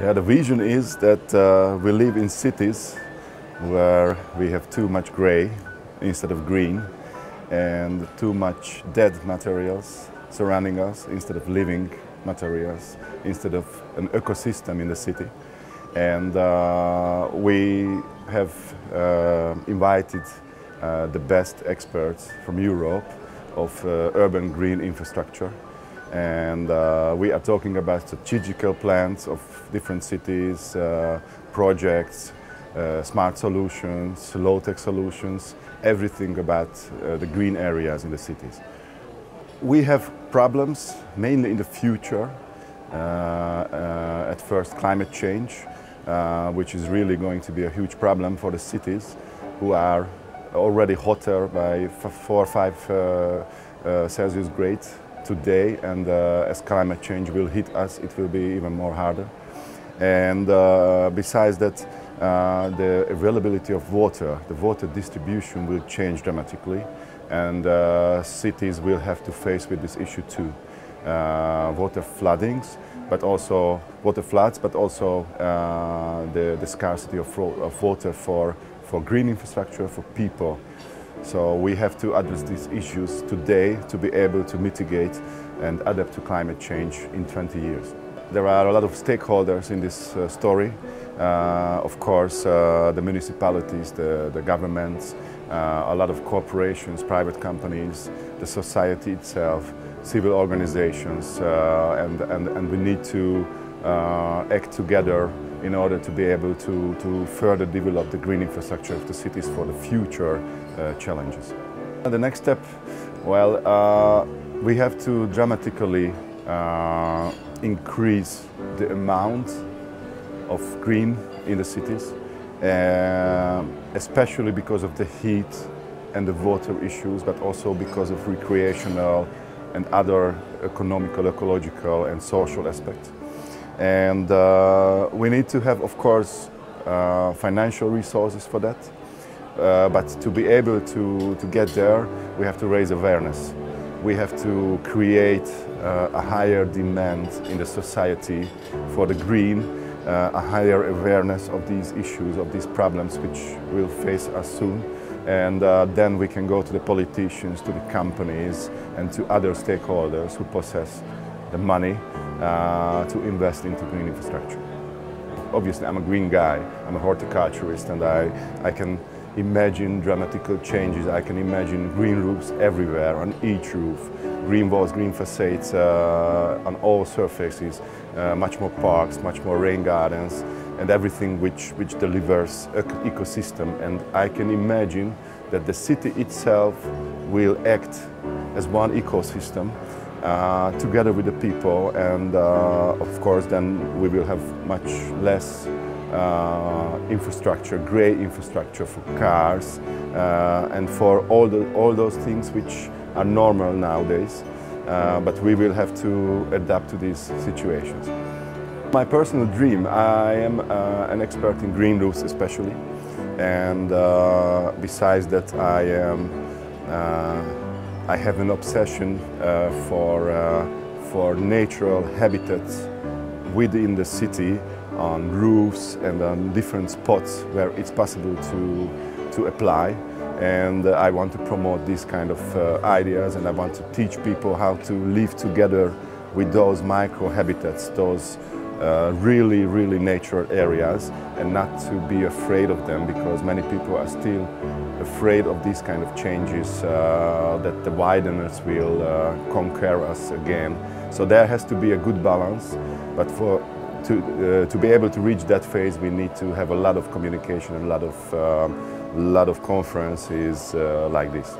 Yeah, the vision is that uh, we live in cities where we have too much gray instead of green and too much dead materials surrounding us instead of living materials, instead of an ecosystem in the city. And uh, we have uh, invited uh, the best experts from Europe of uh, urban green infrastructure. And uh, we are talking about strategical plans of different cities, uh, projects, uh, smart solutions, low-tech solutions, everything about uh, the green areas in the cities. We have problems mainly in the future. Uh, uh, at first, climate change, which is really going to be a huge problem for the cities who are already hotter by four or five Celsius grade today. And uh, as climate change will hit us, it will be even more harder. And besides that, uh, the availability of water, the water distribution will change dramatically and uh, cities will have to face with this issue too. Uh, water floodings, but also water floods, but also uh, the, the, scarcity of, of, water for, for green infrastructure, for people. So we have to address these issues today to be able to mitigate and adapt to climate change in 20 years. There are a lot of stakeholders in this uh, story. Uh, of course, uh, the municipalities, the, the governments, uh, a lot of corporations, private companies, the society itself, civil organizations, uh, and, and, and we need to Uh, act together in order to be able to, to further develop the green infrastructure of the cities for the future uh, challenges. The next step, well, uh, we have to dramatically increase the amount of green in the cities, uh, especially because of the heat and the water issues, but also because of recreational and other economical, ecological and social aspects. And uh, we need to have, of course, uh, financial resources for that. Uh, but to be able to, to get there, we have to raise awareness we have to create uh, a higher demand in the society for the green, uh, a higher awareness of these issues, of these problems which will face us soon. And uh, then we can go to the politicians, to the companies and to other stakeholders who possess the money to invest into green infrastructure. Obviously, I'm a green guy, I'm a horticulturist and I, I can imagine dramatical changes. I can imagine green roofs everywhere, on each roof, green walls, green facades uh, on all surfaces, uh, much more parks, much more rain gardens, and everything which, which delivers ecosystem. And I can imagine that the city itself will act as one ecosystem uh, together with the people and uh, of course then we will have much less uh, infrastructure, grey infrastructure for cars uh, and for all, the, all those things which are normal nowadays. Uh, but we will have to adapt to these situations. My personal dream, I am uh, an expert in green roofs especially. And besides that, I, am, I have an obsession for, for natural habitats within the city on roofs and on different spots where it's possible to, to apply. And uh, I want to promote these kind of uh, ideas and I want to teach people how to live together with those micro-habitats, those uh, really, really natural areas and not to be afraid of them because many people are still afraid of these kind of changes, uh, that the wideners will uh, conquer us again. So there has to be a good balance, but for to, uh, to be able to reach that phase, we need to have a lot of communication and a lot of, um, lot of conferences uh, like this.